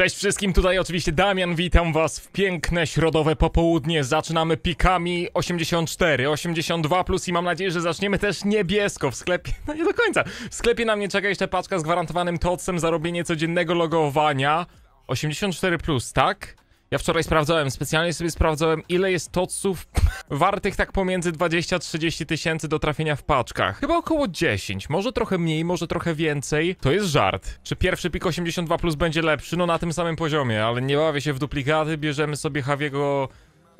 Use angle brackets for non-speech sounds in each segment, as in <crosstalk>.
Cześć wszystkim, tutaj oczywiście Damian, witam was w piękne środowe popołudnie. Zaczynamy pikami 84, 82 plus i mam nadzieję, że zaczniemy też niebiesko w sklepie. <laughs> No nie do końca. W sklepie na mnie czeka jeszcze paczka z gwarantowanym tocem za robienie codziennego logowania. 84 plus, tak? Ja wczoraj sprawdzałem, specjalnie sobie sprawdzałem, ile jest toców <laughs> wartych tak pomiędzy 20-30 tysięcy do trafienia w paczkach. Chyba około 10, może trochę mniej, może trochę więcej. To jest żart. Czy pierwszy pik 82 plus będzie lepszy? No na tym samym poziomie, ale nie bawię się w duplikaty, bierzemy sobie Javiego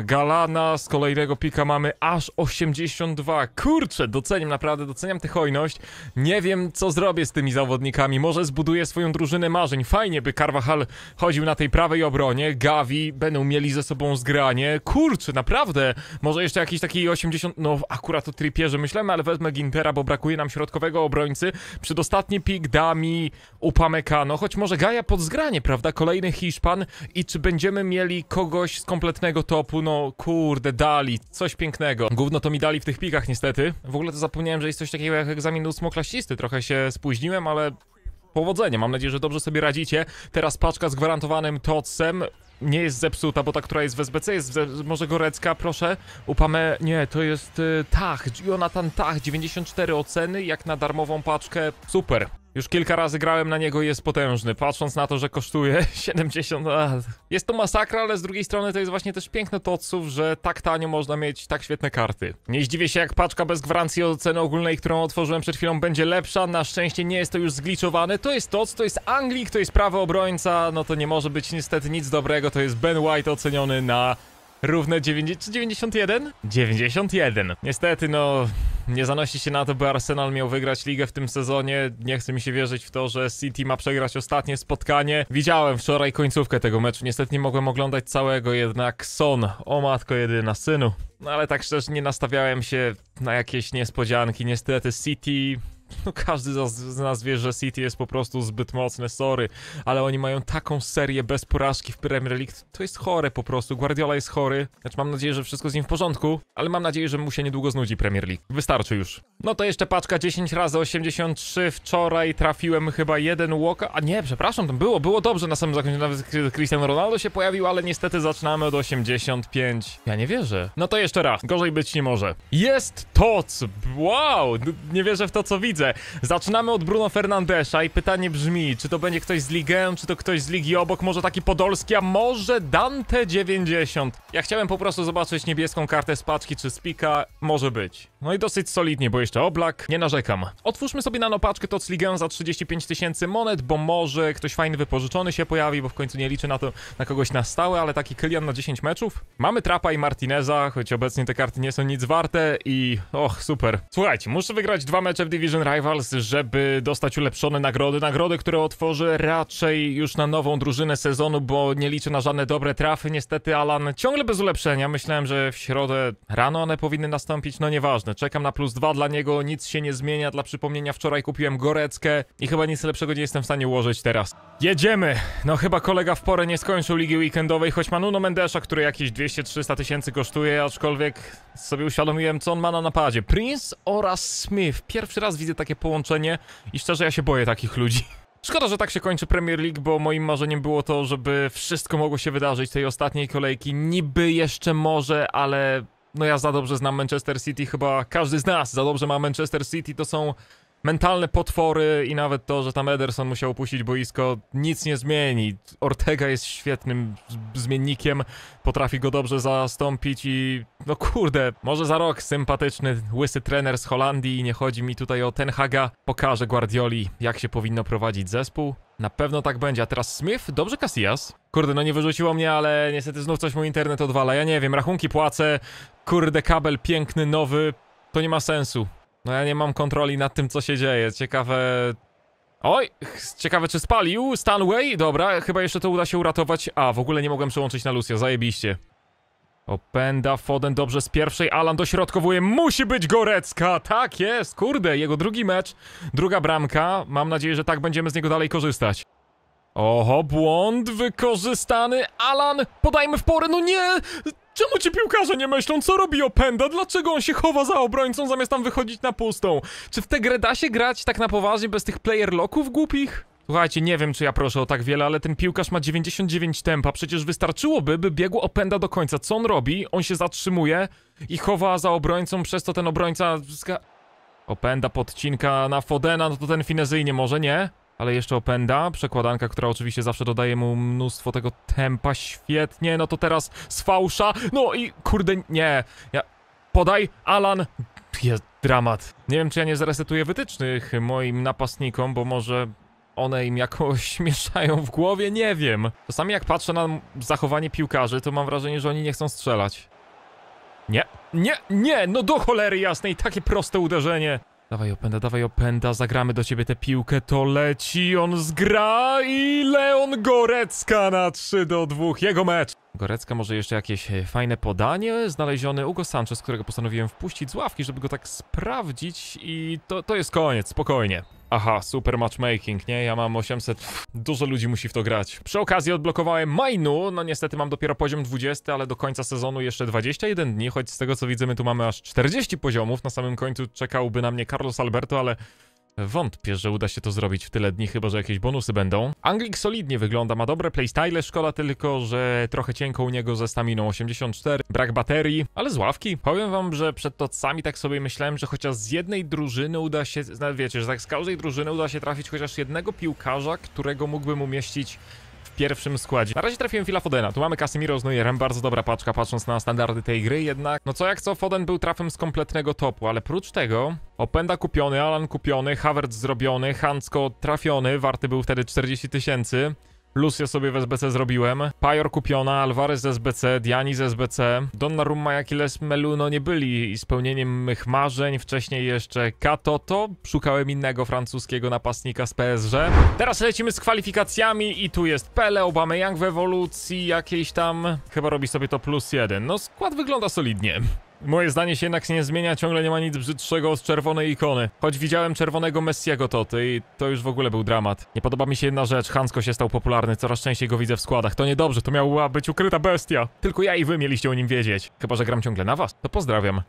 Galana, z kolejnego pika mamy aż 82. Kurczę, doceniam, naprawdę doceniam tę hojność. Nie wiem, co zrobię z tymi zawodnikami. Może zbuduję swoją drużynę marzeń. Fajnie by Carvajal chodził na tej prawej obronie. Gavi będą mieli ze sobą zgranie. Kurczę, naprawdę. Może jeszcze jakiś taki 80... No, akurat o Trippierze myślałem, ale wezmę Gintera, bo brakuje nam środkowego obrońcy. Przedostatni pik da mi Upamecano, choć może Gaja pod zgranie, prawda? Kolejny Hiszpan. I czy będziemy mieli kogoś z kompletnego topu? No, kurde, dali, coś pięknego. Gówno to mi dali w tych pikach niestety. W ogóle to zapomniałem, że jest coś takiego jak egzamin ósmoklasisty. Trochę się spóźniłem, ale powodzenia. Mam nadzieję, że dobrze sobie radzicie. Teraz paczka z gwarantowanym TOCem nie jest zepsuta, bo ta, która jest w SBC jest może Gorecka, proszę. Upamę, nie, to jest y, Tach, Jonathan Tach, 94 oceny, jak na darmową paczkę, super. Już kilka razy grałem na niego i jest potężny, patrząc na to, że kosztuje <laughs> 70... Ach. Jest to masakra, ale z drugiej strony to jest właśnie też piękne toców, że tak tanio można mieć tak świetne karty. Nie zdziwię się jak paczka bez gwarancji od ceny ogólnej, którą otworzyłem przed chwilą będzie lepsza, na szczęście nie jest to już zgliczowane. To jest toc, to jest Anglik, to jest prawy obrońca, no to nie może być niestety nic dobrego, to jest Ben White oceniony na Równe 90, czy 91? 91. Niestety, no, nie zanosi się na to, by Arsenal miał wygrać ligę w tym sezonie. Nie chce mi się wierzyć w to, że City ma przegrać ostatnie spotkanie. Widziałem wczoraj końcówkę tego meczu. Niestety nie mogłem oglądać całego, jednak Son, o matko jedyna, synu. No ale tak szczerze nie nastawiałem się na jakieś niespodzianki. Niestety City <laughs> no każdy z nas wie, że City jest po prostu zbyt mocne, sorry, ale oni mają taką serię bez porażki w Premier League, to jest chore po prostu, Guardiola jest chory, znaczy mam nadzieję, że wszystko z nim w porządku, ale mam nadzieję, że mu się niedługo znudzi Premier League. Wystarczy już. No to jeszcze paczka 10 razy 83, wczoraj trafiłem chyba jeden walk, a nie, przepraszam, tam było, było dobrze na samym zakończeniu, nawet Cristiano Ronaldo się pojawił, ale niestety zaczynamy od 85. Ja nie wierzę. No to jeszcze raz, gorzej być nie może. Jest to, wow, nie wierzę w to, co widzę. Zaczynamy od Bruno Fernandesza i pytanie brzmi, czy to będzie ktoś z Ligę, czy to ktoś z Ligi obok, może taki Podolski, a może Dante 90. Ja chciałem po prostu zobaczyć niebieską kartę z paczki, czy spika, może być. No i dosyć solidnie, bo jeszcze Oblak, nie narzekam. Otwórzmy sobie nano paczkę to z Ligę za 35 tysięcy monet, bo może ktoś fajny wypożyczony się pojawi, bo w końcu nie liczę na to, na kogoś na stałe, ale taki Kylian na 10 meczów. Mamy Trapa i Martineza, choć obecnie te karty nie są nic warte i... och, super. Słuchajcie, muszę wygrać dwa mecze w Division Rivals, żeby dostać ulepszone nagrody. Nagrody, które otworzę raczej już na nową drużynę sezonu, bo nie liczę na żadne dobre trafy. Niestety Alan ciągle bez ulepszenia. Myślałem, że w środę rano one powinny nastąpić, no nieważne. Czekam na plus dwa dla niego, nic się nie zmienia. Dla przypomnienia wczoraj kupiłem Goreckę i chyba nic lepszego nie jestem w stanie ułożyć teraz. Jedziemy! No chyba kolega w porę nie skończył ligi weekendowej, choć ma Nuno Mendesza, który jakieś 200-300 tysięcy kosztuje, aczkolwiek sobie uświadomiłem, co on ma na napadzie. Prince oraz Smith. Pierwszy raz widzę takie połączenie i szczerze ja się boję takich ludzi. Szkoda, że tak się kończy Premier League, bo moim marzeniem było to, żeby wszystko mogło się wydarzyć tej ostatniej kolejki. Niby jeszcze może, ale no ja za dobrze znam Manchester City, chyba każdy z nas za dobrze ma Manchester City, to są mentalne potwory i nawet to, że tam Ederson musiał opuścić boisko, nic nie zmieni. Ortega jest świetnym zmiennikiem, potrafi go dobrze zastąpić i no kurde, może za rok sympatyczny, łysy trener z Holandii i nie chodzi mi tutaj o Ten Haga, pokaże Guardioli, jak się powinno prowadzić zespół. Na pewno tak będzie. A teraz Smith? Dobrze Casillas? Kurde, no nie wyrzuciło mnie, ale niestety znów coś mój internet odwala. Ja nie wiem, rachunki płacę, kurde kabel piękny, nowy, to nie ma sensu. No ja nie mam kontroli nad tym, co się dzieje. Ciekawe... Oj, ciekawe czy spalił Stanway? Dobra, chyba jeszcze to uda się uratować. A, w ogóle nie mogłem przełączyć na Lucia, zajebiście. Openda, Foden dobrze z pierwszej, Alan dośrodkowuje, musi być Gorecka, tak jest, kurde, jego drugi mecz, druga bramka, mam nadzieję, że tak będziemy z niego dalej korzystać. Oho, błąd wykorzystany, Alan, podajmy w porę, no nie, Czemu ci piłkarze nie myślą, co robi Openda? Dlaczego on się chowa za obrońcą, zamiast tam wychodzić na pustą? Czy w tę grę da się grać tak na poważnie, bez tych player locków głupich? Słuchajcie, nie wiem czy ja proszę o tak wiele, ale ten piłkarz ma 99 tempa. Przecież wystarczyłoby, by biegł opęda do końca. Co on robi? On się zatrzymuje i chowa za obrońcą, przez to ten obrońca... Opęda podcinka na Fodena, no to ten finezyjnie może, nie? Ale jeszcze opęda, przekładanka, która oczywiście zawsze dodaje mu mnóstwo tego tempa, świetnie, no to teraz z fałsza, no i kurde, nie, ja... Podaj, Alan, jest dramat. Nie wiem, czy ja nie zresetuję wytycznych moim napastnikom, bo może one im jakoś <laughs> mieszają w głowie, nie wiem. Czasami jak patrzę na zachowanie piłkarzy, to mam wrażenie, że oni nie chcą strzelać. Nie, nie, nie, no do cholery jasnej, takie proste uderzenie. Dawaj opęda, dawaj opęda, zagramy do ciebie tę piłkę, to leci, on zgra i Leon Gorecka na 3 do 2, jego mecz. Gorecka może jeszcze jakieś e, fajne podanie, znaleziony Hugo Sanchez, którego postanowiłem wpuścić z ławki, żeby go tak sprawdzić i to, to jest koniec, spokojnie. Aha, super matchmaking, nie? Ja mam 800. Pff, Dużo ludzi musi w to grać. Przy okazji odblokowałem Mainu. No niestety mam dopiero poziom 20, ale do końca sezonu jeszcze 21 dni, choć z tego co widzę, my tu mamy aż 40 poziomów. Na samym końcu czekałby na mnie Carlos Alberto, ale Wątpię, że uda się to zrobić w tyle dni, chyba że jakieś bonusy będą. Anglik solidnie wygląda, ma dobre playstyle, szkoda tylko, że trochę cienko u niego ze staminą 84, brak baterii, ale z ławki. Powiem wam, że przed tocami tak sobie myślałem, że chociaż z jednej drużyny uda się, wiecie, że tak z każdej drużyny uda się trafić chociaż jednego piłkarza, którego mógłbym umieścić pierwszym składzie. Na razie trafiłem Phila Fodena. Tu mamy Casemiro z Neuerem, bardzo dobra paczka patrząc na standardy tej gry, jednak no co jak co, Foden był trafem z kompletnego topu, ale prócz tego Openda kupiony, Alan kupiony, Havertz zrobiony, Hansko trafiony, warty był wtedy 40 tysięcy. Lucia sobie w SBC zrobiłem. Pajor kupiona, Alvarez z SBC, Diani z SBC. Donnarumma jak i Les Meluno nie byli spełnieniem mych marzeń. Wcześniej jeszcze Katoto. Szukałem innego francuskiego napastnika z PSG. Teraz lecimy z kwalifikacjami i tu jest Pele, Aubameyang w ewolucji jakiejś tam. Chyba robi sobie to plus jeden. No skład wygląda solidnie. Moje zdanie się jednak nie zmienia, ciągle nie ma nic brzydszego od czerwonej ikony. Choć widziałem czerwonego Messiego Toty i to już w ogóle był dramat. Nie podoba mi się jedna rzecz, Hansko się stał popularny, coraz częściej go widzę w składach. To niedobrze, to miała być ukryta bestia. Tylko ja i wy mieliście o nim wiedzieć. Chyba, że gram ciągle na was, to pozdrawiam.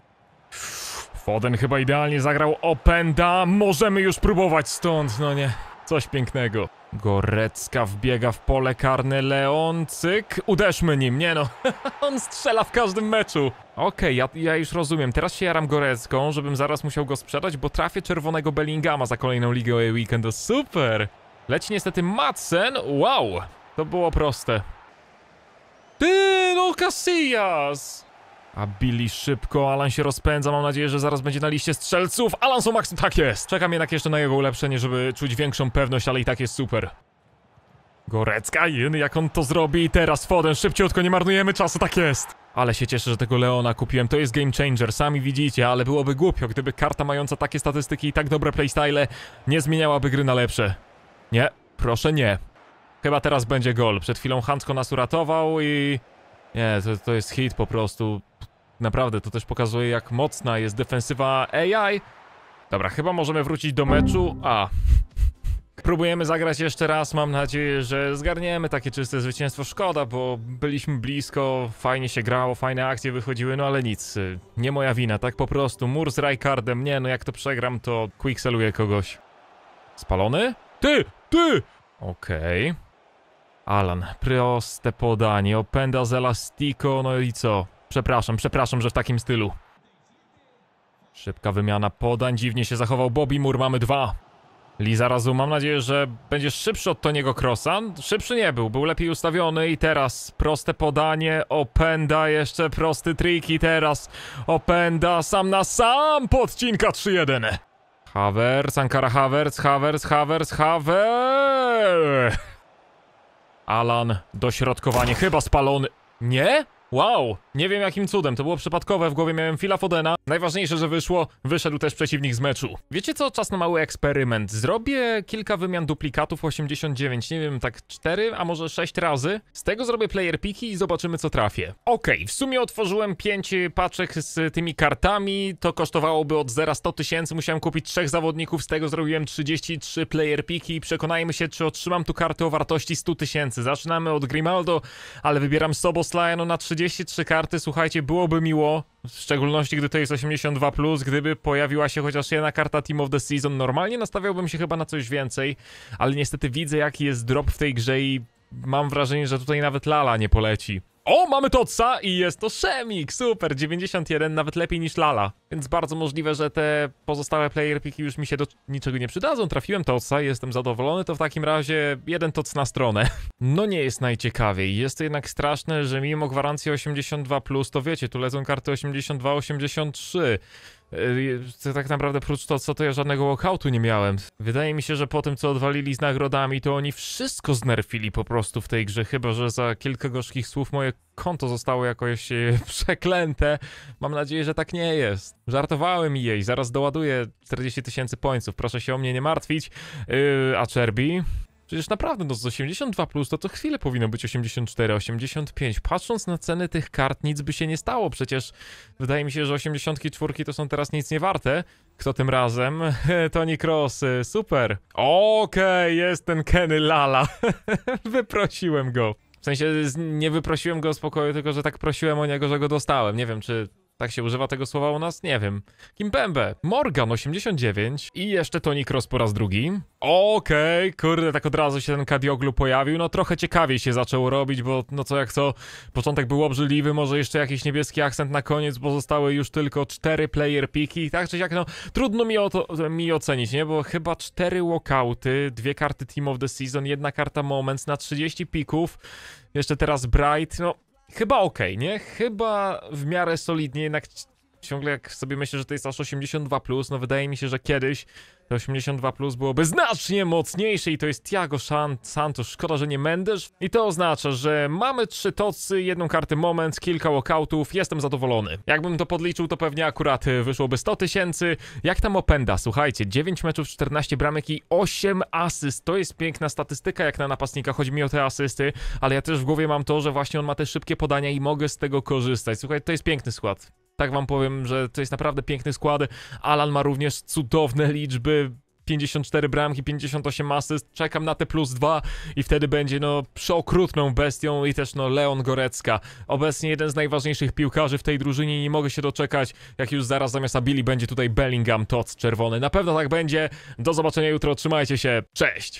Foden chyba idealnie zagrał Openda, możemy już próbować stąd, no nie. Coś pięknego. Gorecka wbiega w pole karne Leon, cyk, uderzmy nim, nie no, <laughs> on strzela w każdym meczu. Okej, ja, ja już rozumiem, teraz się jaram Gorecką, żebym zaraz musiał go sprzedać, bo trafię czerwonego Bellingama za kolejną ligę weekendu, super. Leci niestety Madsen, wow, to było proste. Ty, no Casillas! A Billy szybko, Alan się rozpędza, mam nadzieję, że zaraz będzie na liście strzelców. Alan Max, tak jest! Czekam jednak jeszcze na jego ulepszenie, żeby czuć większą pewność, ale i tak jest super. Gorecka, jyn, jak on to zrobi i teraz Foden, szybciutko, nie marnujemy czasu, tak jest! Ale się cieszę, że tego Leona kupiłem, to jest game changer, sami widzicie, ale byłoby głupio, gdyby karta mająca takie statystyki i tak dobre playstyle nie zmieniałaby gry na lepsze. Nie, proszę nie. Chyba teraz będzie gol. Przed chwilą Hansko nas uratował i... Nie, to, to jest hit po prostu. Naprawdę, to też pokazuje jak mocna jest defensywa AI. Dobra, chyba możemy wrócić do meczu. A. Próbujemy zagrać jeszcze raz, mam nadzieję, że zgarniemy takie czyste zwycięstwo. Szkoda, bo byliśmy blisko, fajnie się grało, fajne akcje wychodziły, no ale nic. Nie moja wina, tak po prostu. Mur z Rijkaardem, nie no jak to przegram, to quickseluję kogoś. Spalony? Ty! Ty! Okej. Alan, proste podanie, openda z elastico, no i co? Przepraszam, przepraszam, że w takim stylu. Szybka wymiana podań, dziwnie się zachował Bobby Moore, mamy dwa. Liza Razu, mam nadzieję, że będziesz szybszy od Toniego Crossa. Szybszy nie był, był lepiej ustawiony i teraz proste podanie, openda, jeszcze prosty trik i teraz openda sam na sam, podcinka 3-1. Havertz, Ankara Havertz, Havertz, Havertz, Havertz. Alan, dośrodkowanie, chyba spalony. Nie? Wow, nie wiem jakim cudem, to było przypadkowe, w głowie miałem Phila Fodena. Najważniejsze, że wyszło, wyszedł też przeciwnik z meczu. Wiecie co, czas na mały eksperyment. Zrobię kilka wymian duplikatów 89, nie wiem, tak 4, a może 6 razy. Z tego zrobię player piki i zobaczymy co trafię. Okej, w sumie otworzyłem 5 paczek z tymi kartami, to kosztowałoby od 0 100 tysięcy, musiałem kupić trzech zawodników, z tego zrobiłem 33 player piki i przekonajmy się, czy otrzymam tu kartę o wartości 100 tysięcy. Zaczynamy od Grimaldo, ale wybieram Soboslaja no na 30 33 karty, słuchajcie, byłoby miło, w szczególności gdy to jest 82+, plus, gdyby pojawiła się chociaż jedna karta Team of the Season. Normalnie nastawiałbym się chyba na coś więcej, ale niestety widzę jaki jest drop w tej grze i mam wrażenie, że tutaj nawet Lala nie poleci. O, mamy Totsa i jest to Szemik, super, 91, nawet lepiej niż Lala. Więc bardzo możliwe, że te pozostałe player piki już mi się do niczego nie przydadzą. Trafiłem Totsa, jestem zadowolony, to w takim razie jeden Tots na stronę. <laughs> No nie jest najciekawiej, jest to jednak straszne, że mimo gwarancji 82+, to wiecie, tu lecą karty 82, 83. Yy, to tak naprawdę prócz to, co to ja żadnego walkoutu nie miałem. Wydaje mi się, że po tym, co odwalili z nagrodami, to oni wszystko znerfili po prostu w tej grze, chyba, że za kilka gorzkich słów moje konto zostało jakoś e, <laughs> przeklęte. Mam nadzieję, że tak nie jest. Żartowałem jej, zaraz doładuję 40 tysięcy pońców, proszę się o mnie nie martwić. Yy, a Cherby? Przecież naprawdę, no z 82 plus to co chwilę powinno być 84, 85. Patrząc na ceny tych kart, nic by się nie stało. Przecież wydaje mi się, że 84 to są teraz nic nie warte. Kto tym razem? <laughs> Tony Cross, super. Okej, okay, jest ten Kenny Lala. <laughs> Wyprosiłem go. W sensie nie wyprosiłem go z pokoju, tylko że tak prosiłem o niego, że go dostałem. Nie wiem, czy tak się używa tego słowa u nas? Nie wiem. Kimpembe, Morgan 89 i jeszcze Tony Cross po raz drugi. Okej, okay, kurde, tak od razu się ten Kadioglu pojawił. No trochę ciekawiej się zaczęło robić, bo no co jak co, początek był obrzydliwy, może jeszcze jakiś niebieski akcent na koniec, bo zostały już tylko cztery player piki, tak czy jak no, trudno mi, o to, mi ocenić, nie, bo chyba cztery walkouty, dwie karty Team of the Season, jedna karta Moments na 30 pików, jeszcze teraz Bright, no chyba okej, okay, nie? Chyba w miarę solidnie, jednak ciągle jak sobie myślę, że to jest aż 82+, plus, no wydaje mi się, że kiedyś to 82 plus byłoby znacznie mocniejsze i to jest Thiago Santos. Szkoda, że nie Mendes. I to oznacza, że mamy trzy tocy, jedną kartę moment, kilka walkoutów. Jestem zadowolony. Jakbym to podliczył, to pewnie akurat wyszłoby 100 tysięcy. Jak tam Openda? Słuchajcie, 9 meczów, 14 bramek i 8 asyst. To jest piękna statystyka jak na napastnika. Chodzi mi o te asysty, ale ja też w głowie mam to, że właśnie on ma te szybkie podania i mogę z tego korzystać. Słuchaj, to jest piękny skład. Tak wam powiem, że to jest naprawdę piękny skład. Alan ma również cudowne liczby. 54 bramki, 58 asyst, czekam na te plus 2 i wtedy będzie no przeokrutną bestią i też no Leon Gorecka. Obecnie jeden z najważniejszych piłkarzy w tej drużynie i nie mogę się doczekać, jak już zaraz zamiast Abili będzie tutaj Bellingham Tots czerwony. Na pewno tak będzie. Do zobaczenia jutro, trzymajcie się, cześć!